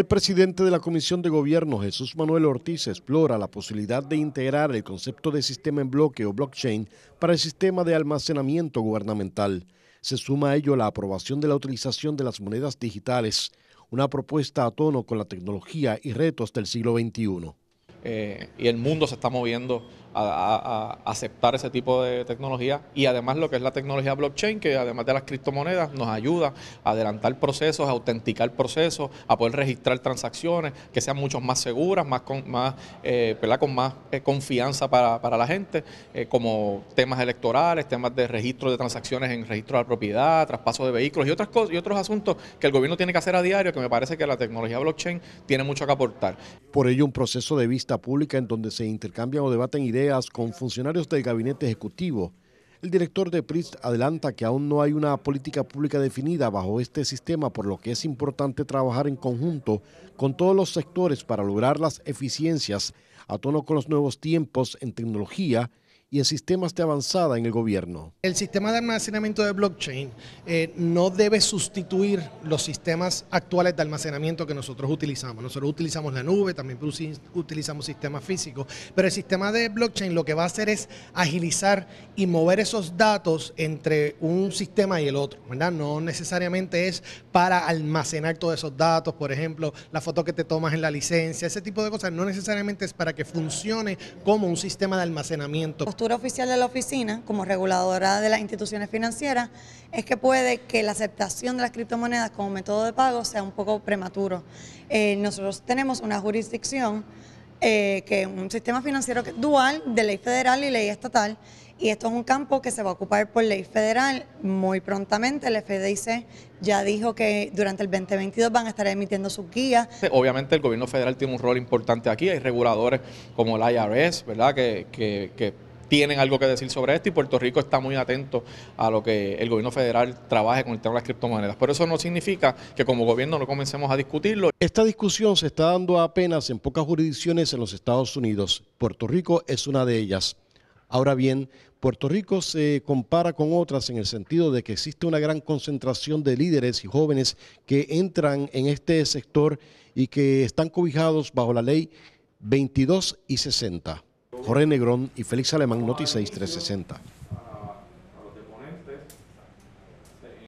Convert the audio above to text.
El presidente de la Comisión de Gobierno, Jesús Manuel Ortiz, explora la posibilidad de integrar el concepto de sistema en bloque o blockchain para el sistema de almacenamiento gubernamental. Se suma a ello la aprobación de la utilización de las monedas digitales, una propuesta a tono con la tecnología y retos del siglo XXI. Eh, y el mundo se está moviendo a, aceptar ese tipo de tecnología y además lo que es la tecnología blockchain, que además de las criptomonedas nos ayuda a adelantar procesos, a autenticar procesos, a poder registrar transacciones que sean mucho más seguras, más con más, eh, con más eh, confianza para, para, la gente, como temas electorales, temas de registro de transacciones en registro de la propiedad, traspaso de vehículos y otras cosas y otros asuntos que el gobierno tiene que hacer a diario, que me parece que la tecnología blockchain tiene mucho que aportar. Por ello, un proceso de vista pública en donde se intercambian o debaten ideas con funcionarios del gabinete ejecutivo. El director de PRIST adelanta que aún no hay una política pública definida bajo este sistema, por lo que es importante trabajar en conjunto con todos los sectores para lograr las eficiencias a tono con los nuevos tiempos en tecnología y en sistemas de avanzada en el gobierno. El sistema de almacenamiento de blockchain eh, no debe sustituir los sistemas actuales de almacenamiento que nosotros utilizamos. Nosotros utilizamos la nube, también utilizamos sistemas físicos, pero el sistema de blockchain lo que va a hacer es agilizar y mover esos datos entre un sistema y el otro, ¿verdad? No necesariamente es para almacenar todos esos datos, por ejemplo, la foto que te tomas en la licencia, ese tipo de cosas, no necesariamente es para que funcione como un sistema de almacenamiento postura oficial de la oficina, como reguladora de las instituciones financieras, es que puede que la aceptación de las criptomonedas como método de pago sea un poco prematuro. Eh, nosotros tenemos una jurisdicción eh, que es un sistema financiero dual de ley federal y ley estatal, y esto es un campo que se va a ocupar por ley federal muy prontamente. El FDIC ya dijo que durante el 2022 van a estar emitiendo sus guías. Obviamente el gobierno federal tiene un rol importante aquí, hay reguladores como el IRS, ¿verdad? que, tienen algo que decir sobre esto y Puerto Rico está muy atento a lo que el gobierno federal trabaje con el tema de las criptomonedas. Pero eso no significa que como gobierno no comencemos a discutirlo. Esta discusión se está dando apenas en pocas jurisdicciones en los Estados Unidos. Puerto Rico es una de ellas. Ahora bien, Puerto Rico se compara con otras en el sentido de que existe una gran concentración de líderes y jóvenes que entran en este sector y que están cobijados bajo la ley 22 y 60. Jorge Negrón y Félix Alemán, Noti 360.